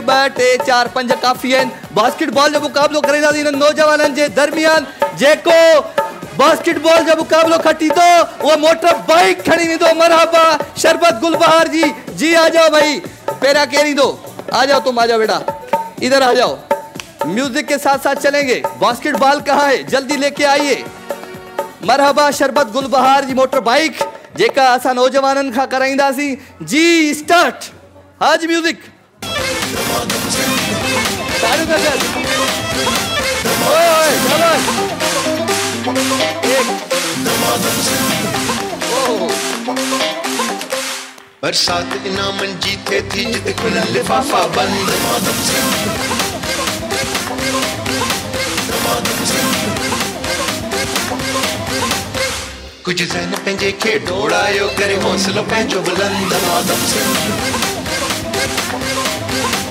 ॿ टे चारि पंज काफ़ी आहिनि बास्केटबॉल जो मुक़ाबिलो करींदासीं हिननि नौजवाननि जे दरमियान जेको बास्केटबॉल जो मुक़ाबिलो खटी थो उहो मोटर बाइक खणी वेंदो मरहबा, शरबत गुलबहार जी जी आ जाओ भाई पहिरियाँ केरु ईंदो आ जाओ तुम, आ जाओ बेटा। इधर आ जाओ। म्यूज़िक के साथ साथ चलेंगे। बास्केटबॉल कहाँ है? जल्दी लेके आइए। मरहबा, शरबत गुलबहार जी, मोटर बाइक जेका असां नौजवाननि खां कराईंदासीं जी, स्टार्ट। हाज म्यूज़िक। ओए शाबाश एक बरसात इनामन जीते थी, जित खुलल लिफाफा बंद। कुछ ज़हन पंहिंजे खे डोड़ायो करे हौसलो पंहिंजो बुलंद। नाइन तूं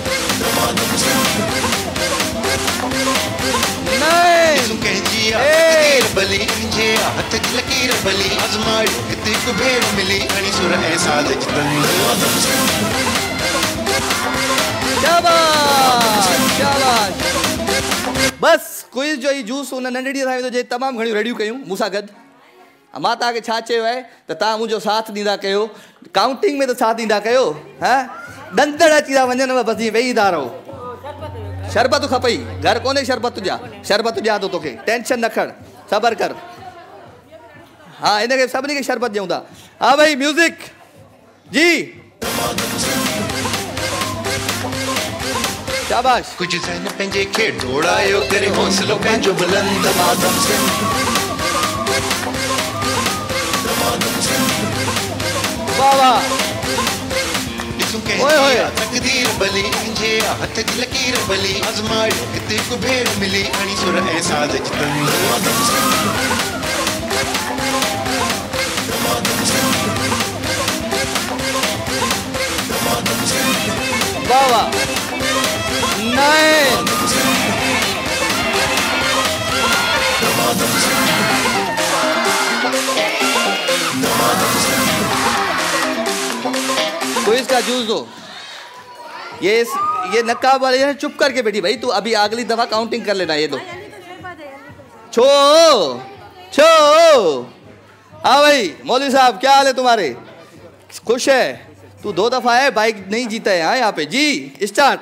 लकीर भली आज़मायो हिते हिकु भेर मिली खणी सुर ऐं साज़ बस क्विज जो ई जूस उन नंढड़ी सां वेंदो जे तमामु घणियूं रेडियूं कयूं मूंसां गॾु। माँ तव्हांखे छा चयो आहे त तव्हां मुंहिंजो साथ ॾींदा कयो। काउंटिंग में त साथ ॾींदा कयो हा? ॾंदड़ अची था वञनि बसि ईअं वेही था रहो। शरबत खपई। घर कोन्हे शरबत जा शरबत ॾियाँ थो तोखे टेंशन न खण सबर कर। हा हिनखे सभिनी खे शरबत ॾियूं था हा भई म्यूज़िक जी। शाबाश। कुझु ज़हन पंहिंजे खे डोड़ायो करे हौसलो पंहिंजो बुलंद वाह तकदीर भली मुंहिंजे हथ जी लकीर भली आज़मायो हिते हिकु भेर मिली खणी सुर ऐं साज़ जी तंद वाह वाह। नाइन का जूस दो। ये ये नकाब वाले हैं, चुप करके बैठी। भाई, तू अभी अगली दफ़ा काउंटिंग कर लेना ये दो। छो छो। हाँ भाई, मौलवी साहब, क्या हाल है तुम्हारे? खुश है? तू दो दफ़ा है बाइक नहीं जीता है हाँ यहाँ पे। जी स्टार्ट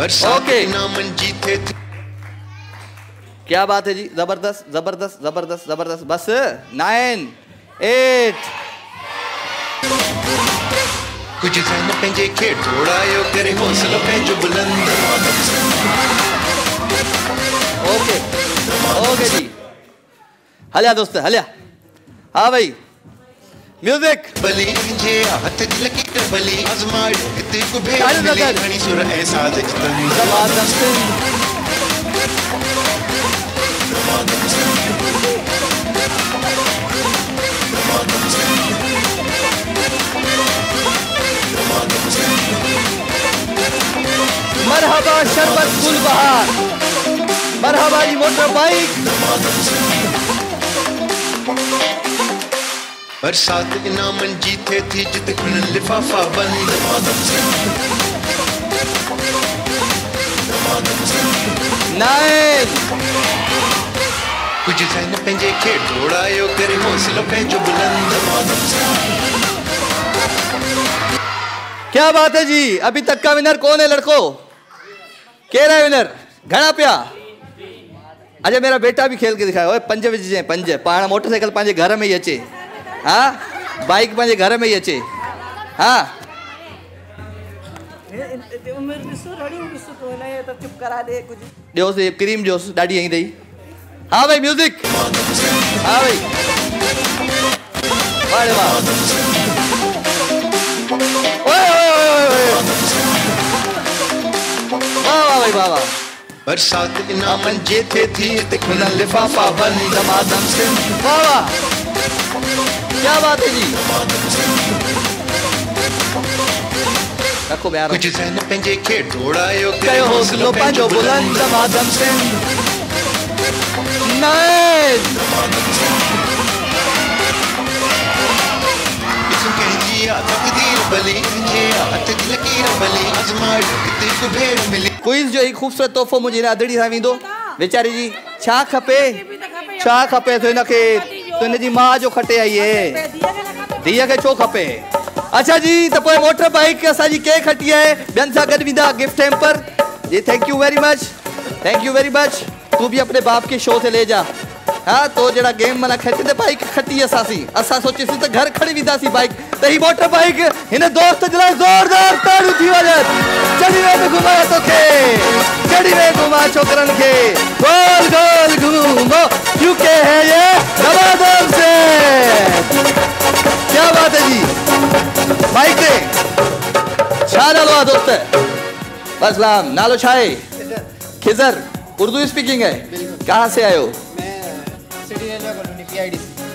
ओके। क्या बात है जी? ज़बरदस्त ज़बरदस्त ज़बरदस्त ज़बरदस्त। बस नाइन एट। कुझु ज़हन पंहिंजे खे डोड़ायो करे हौसलो पंहिंजो बुलंद। ओके ओके जी। हलिया दोस्त हलिया। हाँ भाई। म्यूज़िक हथ सुर ज़बरदस्त मरहबा शरबत गुलबहार मरहबा जी मोटर बाइक बरसात इनामन जीते थी जित खुलल लिफाफा बंद। कुझु ज़हन पंहिंजे खे डोड़ायो करे हौसलो पंहिंजो बुलंद। क्या बात है जी? अभी तक का विनर कौन है लड़को? केर है विनर घणा पिया। अजय मेरा बेटा भी खेल के दिखाया। पंज विझजे पंज। पाण मोटरसाइकिल पंहिंजे घर में ही अचे। हा? बाइक पंहिंजे घर में ही अचे हा? उमिरि ॾिसो रड़ियूं ॾिसो तो त ॾियोसि हे क्रीम ॾियोसि ॾाढी हई अथई हा भाई म्यूज़िक हा भाई। वाह वाह। वाह वाह बरसात इनामन जे थे थी लिफाफा बंद वाह वाह। क्या बात है जी? रखो प्यार। कुछ जहन पंहिंजे खे डोड़ायो कयो हौसलो पंहिंजो बुलंद दमादम से नाइस कंहिंजी तक़दीर भली लकीर भली भेड़ क्विज जो हिकु ख़ूबसूरत तोहफ़ो मुंहिंजी अदड़ी सां वेंदो। वीचारी जी छा खपे? छा खपे तो हिनखे तो हिनजी माउ जो खटे आई आहे धीअ खे छो खपे। अच्छा जी त पोइ मोटर बाइक असांजी कंहिं खटी आहे ॿियनि सां गॾु वेंदा gift hamper ji thank you very much thank you very much तू भी अपने बाप के शो से ले जा। हाँ तो जरा गेम माना खचंदे बाइक खटी असांसी असां सोचीसीं त घर खणी वेंदासीं बाइक। त ही मोटर बाइक हिन दोस्त जे ज़ोरदार ताड़ियूं थी वञनि चढ़ी वे त घुमाए तोखे चढ़ी वे घुमा छोकरनि खे गोल गोल घूमो। क्योंकि हैं ये नवादम से। क्या बात है जी? बाइक ते छा आहे दोस्त बस लाम नालो छा आहे खिजर उर्दू स्पीकिंग है। कहाँ से आयो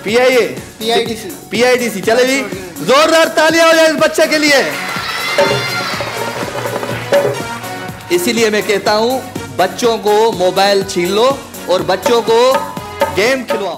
P I A PIDC P I D C चले जी। जोरदार तालियाँ हो जाए इस बच्चे के लिए। इसीलिए मैं कहता हूँ बच्चों को मोबाइल छीन लो और बच्चों को गेम खिलवाओ